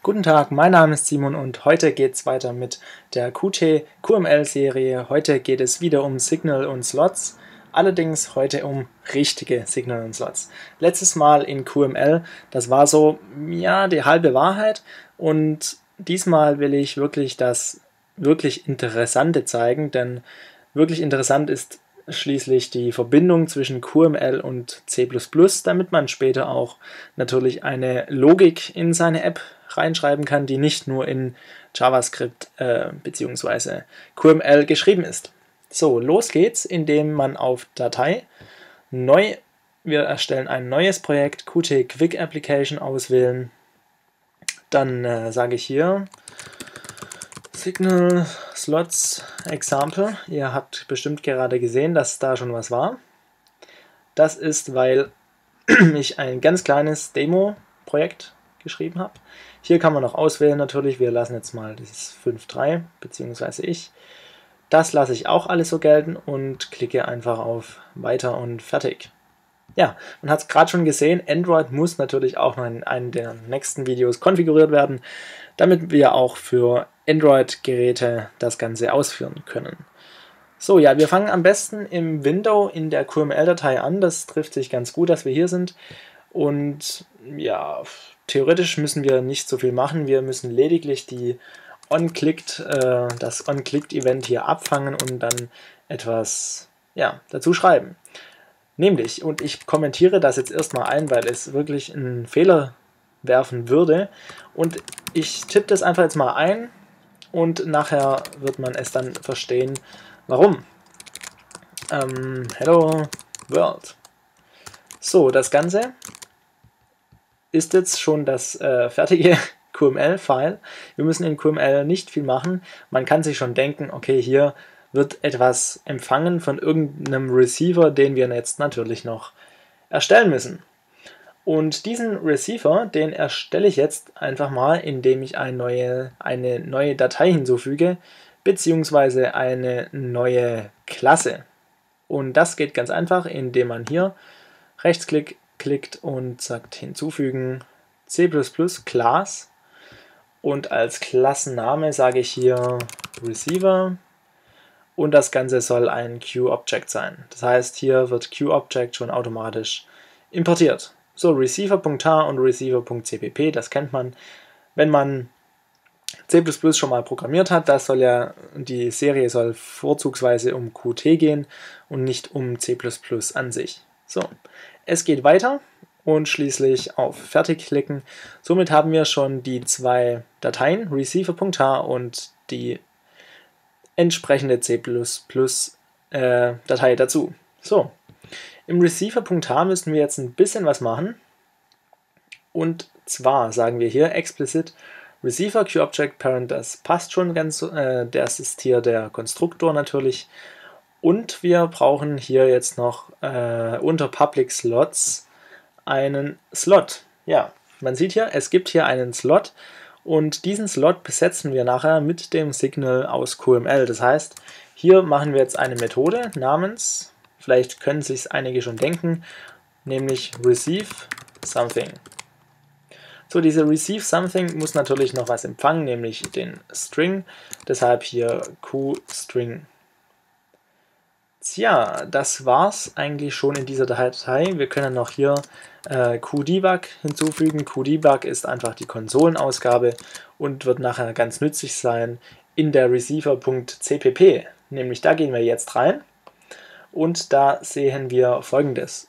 Guten Tag, mein Name ist Simon und heute geht es weiter mit der Qt QML Serie. Heute geht es wieder um Signal und Slots, allerdings heute um richtige Signal und Slots. Letztes Mal in QML, das war so, ja, die halbe Wahrheit und diesmal will ich wirklich das wirklich Interessante zeigen, denn wirklich interessant ist schließlich die Verbindung zwischen QML und C++, damit man später auch natürlich eine Logik in seine App reinschreiben kann, die nicht nur in JavaScript äh, bzw. QML geschrieben ist. So, los geht's, indem man auf Datei neu, wir erstellen ein neues Projekt, Qt Quick Application auswählen. Dann äh, sage ich hier Signal Slots Example. Ihr habt bestimmt gerade gesehen, dass da schon was war. Das ist, weil ich ein ganz kleines Demo-Projekt geschrieben habe. Hier kann man noch auswählen natürlich. Wir lassen jetzt mal dieses 5.3, beziehungsweise ich. Das lasse ich auch alles so gelten und klicke einfach auf Weiter und Fertig. Ja, man hat es gerade schon gesehen, Android muss natürlich auch noch in einem der nächsten Videos konfiguriert werden, damit wir auch für Android-Geräte das Ganze ausführen können. So, ja, wir fangen am besten im Window in der QML-Datei an. Das trifft sich ganz gut, dass wir hier sind. Und ja, theoretisch müssen wir nicht so viel machen. Wir müssen lediglich die OnClicked, äh, das OnClicked-Event hier abfangen und dann etwas ja, dazu schreiben. Nämlich, und ich kommentiere das jetzt erstmal ein, weil es wirklich einen Fehler werfen würde. Und ich tippe das einfach jetzt mal ein und nachher wird man es dann verstehen, warum. Ähm, hello World. So, das Ganze ist jetzt schon das äh, fertige QML-File. Wir müssen in QML nicht viel machen. Man kann sich schon denken, okay, hier wird etwas empfangen von irgendeinem Receiver, den wir jetzt natürlich noch erstellen müssen. Und diesen Receiver, den erstelle ich jetzt einfach mal, indem ich eine neue, eine neue Datei hinzufüge, beziehungsweise eine neue Klasse. Und das geht ganz einfach, indem man hier Rechtsklick klickt und sagt hinzufügen C++ Class und als Klassenname sage ich hier Receiver und das Ganze soll ein QObject sein. Das heißt, hier wird QObject schon automatisch importiert. So, Receiver.h und Receiver.cpp, das kennt man. Wenn man C++ schon mal programmiert hat, das soll ja, die Serie soll vorzugsweise um Qt gehen und nicht um C++ an sich. So, es geht weiter und schließlich auf Fertig klicken. Somit haben wir schon die zwei Dateien, receiver.h und die entsprechende C++ äh, dazu. So, im receiver.h müssen wir jetzt ein bisschen was machen. Und zwar sagen wir hier explicit receiver QObject parent, das passt schon ganz, äh, das ist hier der Konstruktor natürlich. Und wir brauchen hier jetzt noch äh, unter Public Slots einen Slot. Ja, man sieht hier, es gibt hier einen Slot und diesen Slot besetzen wir nachher mit dem Signal aus QML. Das heißt, hier machen wir jetzt eine Methode namens, vielleicht können sich einige schon denken, nämlich receive something. So, diese receive something muss natürlich noch was empfangen, nämlich den String, deshalb hier qstring. Tja, das war's eigentlich schon in dieser Datei. Wir können noch hier äh, QDebug hinzufügen. QDebug ist einfach die Konsolenausgabe und wird nachher ganz nützlich sein in der receiver.cpp. Nämlich da gehen wir jetzt rein und da sehen wir folgendes.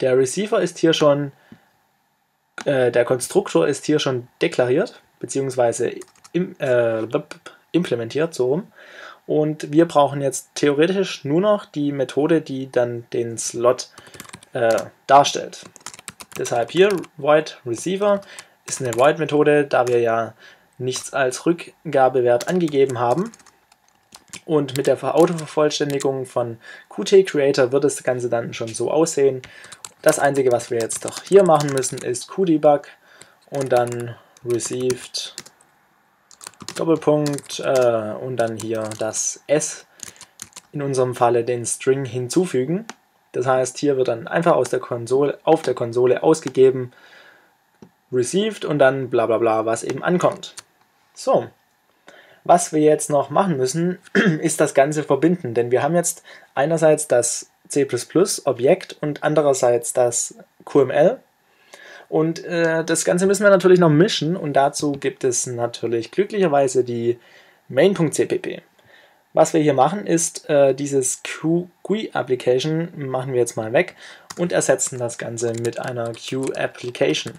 Der Receiver ist hier schon, äh, der Konstruktor ist hier schon deklariert, beziehungsweise im, äh, implementiert, so rum. Und wir brauchen jetzt theoretisch nur noch die Methode, die dann den Slot äh, darstellt. Deshalb hier void receiver ist eine void Methode, da wir ja nichts als Rückgabewert angegeben haben. Und mit der Autovervollständigung von Qt Creator wird das Ganze dann schon so aussehen. Das einzige, was wir jetzt doch hier machen müssen, ist qdebug und dann received Doppelpunkt äh, und dann hier das S, in unserem Falle den String hinzufügen. Das heißt, hier wird dann einfach aus der Konsole, auf der Konsole ausgegeben received und dann bla bla bla, was eben ankommt. So, was wir jetzt noch machen müssen, ist das Ganze verbinden, denn wir haben jetzt einerseits das C++ Objekt und andererseits das QML. Und äh, das Ganze müssen wir natürlich noch mischen und dazu gibt es natürlich glücklicherweise die main.cpp. Was wir hier machen ist, äh, dieses GUI-Application machen wir jetzt mal weg und ersetzen das Ganze mit einer Q-Application.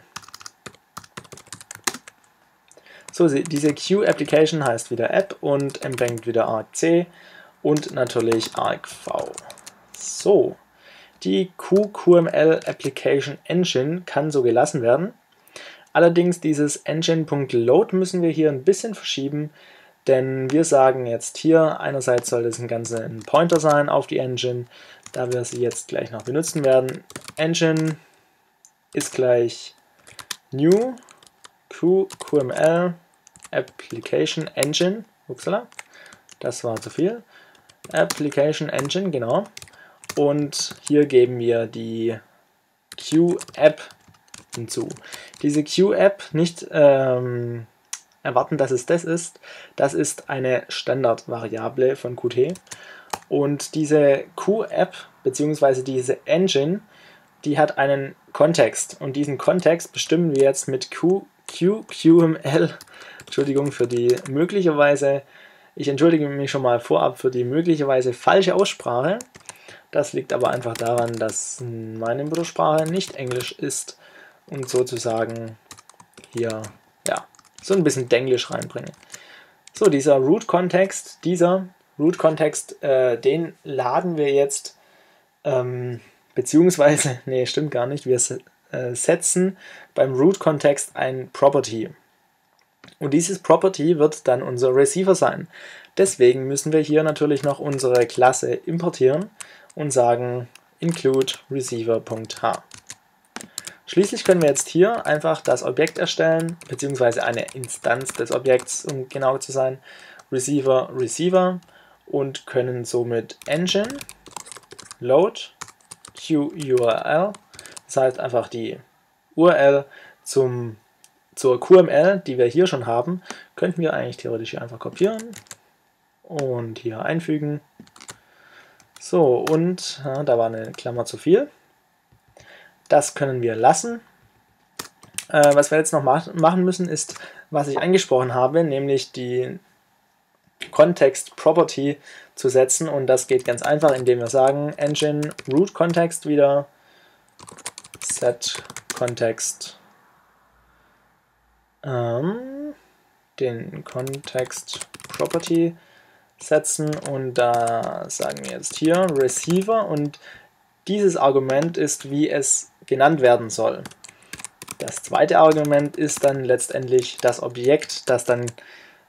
So, diese Q-Application heißt wieder App und empfängt wieder argc und natürlich argv. So, die QQML Application Engine kann so gelassen werden. Allerdings dieses Engine.load müssen wir hier ein bisschen verschieben, denn wir sagen jetzt hier, einerseits soll das ein Pointer sein auf die Engine, da wir sie jetzt gleich noch benutzen werden. Engine ist gleich new QML Application Engine. Upsala, das war zu viel. Application Engine, genau. Und hier geben wir die Q-App hinzu. Diese Q-App nicht ähm, erwarten, dass es das ist. Das ist eine Standardvariable von Qt. Und diese Q-App bzw. diese Engine, die hat einen Kontext. Und diesen Kontext bestimmen wir jetzt mit Q, Q, QML. Entschuldigung für die möglicherweise, ich entschuldige mich schon mal vorab für die möglicherweise falsche Aussprache. Das liegt aber einfach daran, dass meine Muttersprache nicht Englisch ist und sozusagen hier ja, so ein bisschen Denglisch reinbringe. So, dieser Root-Kontext, dieser Root-Kontext, äh, den laden wir jetzt, ähm, beziehungsweise, nee, stimmt gar nicht, wir äh, setzen beim Root-Kontext ein Property. Und dieses Property wird dann unser Receiver sein. Deswegen müssen wir hier natürlich noch unsere Klasse importieren und sagen include receiver.h. Schließlich können wir jetzt hier einfach das Objekt erstellen, beziehungsweise eine Instanz des Objekts, um genau zu sein, receiver receiver und können somit engine load QURL, das heißt einfach die URL zum, zur QML, die wir hier schon haben, könnten wir eigentlich theoretisch hier einfach kopieren und hier einfügen so, und ja, da war eine Klammer zu viel. Das können wir lassen. Äh, was wir jetzt noch ma machen müssen, ist, was ich angesprochen habe, nämlich die Context Property zu setzen. Und das geht ganz einfach, indem wir sagen Engine Root Context wieder set Context ähm, den Context Property setzen und da sagen wir jetzt hier Receiver und dieses Argument ist, wie es genannt werden soll. Das zweite Argument ist dann letztendlich das Objekt, das dann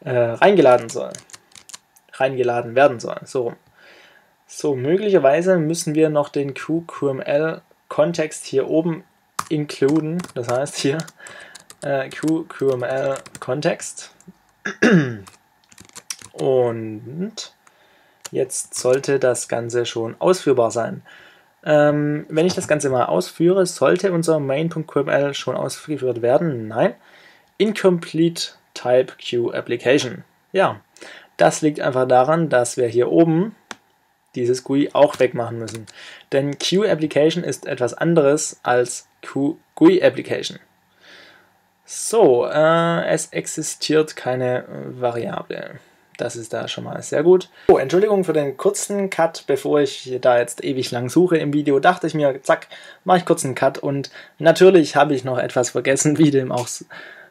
äh, reingeladen soll. Reingeladen werden soll. So. so, möglicherweise müssen wir noch den QQML-Kontext hier oben includen. Das heißt hier äh, QQML-Kontext. Und jetzt sollte das Ganze schon ausführbar sein. Ähm, wenn ich das Ganze mal ausführe, sollte unser main.qml schon ausgeführt werden? Nein. Incomplete Type Q Application. Ja, das liegt einfach daran, dass wir hier oben dieses GUI auch wegmachen müssen. Denn Q Application ist etwas anderes als Q GUI Application. So, äh, es existiert keine Variable. Das ist da schon mal sehr gut. Oh, Entschuldigung für den kurzen Cut, bevor ich da jetzt ewig lang suche im Video, dachte ich mir, zack, mache ich kurz einen Cut und natürlich habe ich noch etwas vergessen, wie dem auch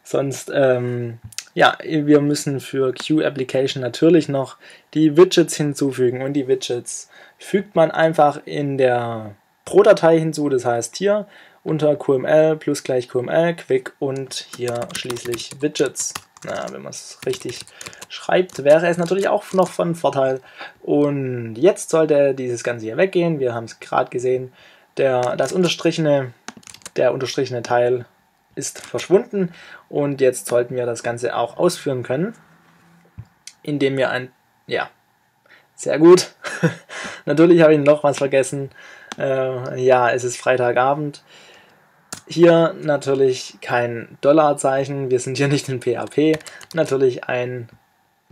sonst. Ähm, ja, wir müssen für Q-Application natürlich noch die Widgets hinzufügen und die Widgets fügt man einfach in der Pro-Datei hinzu, das heißt hier unter QML plus gleich QML, Quick und hier schließlich Widgets. Na, wenn man es richtig schreibt, wäre es natürlich auch noch von Vorteil. Und jetzt sollte dieses Ganze hier weggehen. Wir haben es gerade gesehen. Der, das unterstrichene, der unterstrichene Teil ist verschwunden und jetzt sollten wir das Ganze auch ausführen können, indem wir ein, ja, sehr gut. Natürlich habe ich noch was vergessen. Äh, ja, es ist Freitagabend hier natürlich kein Dollarzeichen, wir sind hier nicht in PHP, natürlich ein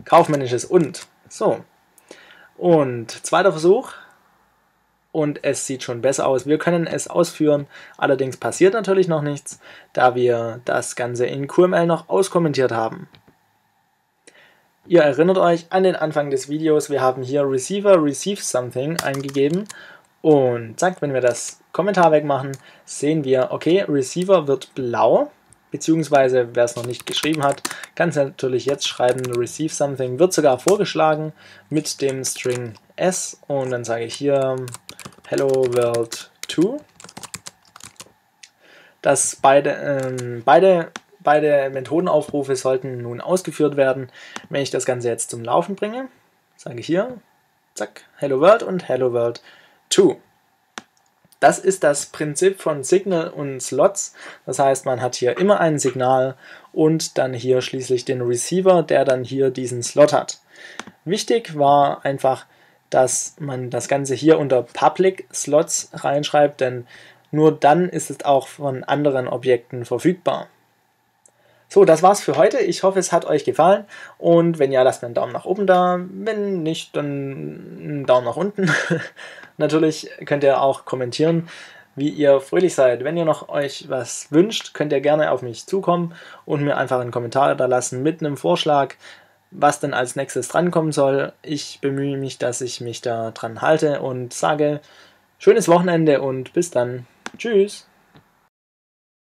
kaufmännisches und. So. Und zweiter Versuch. Und es sieht schon besser aus. Wir können es ausführen, allerdings passiert natürlich noch nichts, da wir das Ganze in QML noch auskommentiert haben. Ihr erinnert euch an den Anfang des Videos, wir haben hier Receiver receives something eingegeben und zack, wenn wir das Kommentar wegmachen, sehen wir, okay, Receiver wird blau, beziehungsweise wer es noch nicht geschrieben hat, kann es natürlich jetzt schreiben, receive something, wird sogar vorgeschlagen mit dem String s und dann sage ich hier hello world 2, dass beide, ähm, beide, beide Methodenaufrufe sollten nun ausgeführt werden. Wenn ich das Ganze jetzt zum Laufen bringe, sage ich hier, zack, hello world und hello world 2. Das ist das Prinzip von Signal und Slots. Das heißt, man hat hier immer ein Signal und dann hier schließlich den Receiver, der dann hier diesen Slot hat. Wichtig war einfach, dass man das Ganze hier unter Public Slots reinschreibt, denn nur dann ist es auch von anderen Objekten verfügbar. So, das war's für heute. Ich hoffe, es hat euch gefallen. Und wenn ja, lasst mir einen Daumen nach oben da. Wenn nicht, dann einen Daumen nach unten. Natürlich könnt ihr auch kommentieren, wie ihr fröhlich seid. Wenn ihr noch euch was wünscht, könnt ihr gerne auf mich zukommen und mir einfach einen Kommentar da lassen mit einem Vorschlag, was denn als nächstes drankommen soll. Ich bemühe mich, dass ich mich da dran halte und sage schönes Wochenende und bis dann. Tschüss.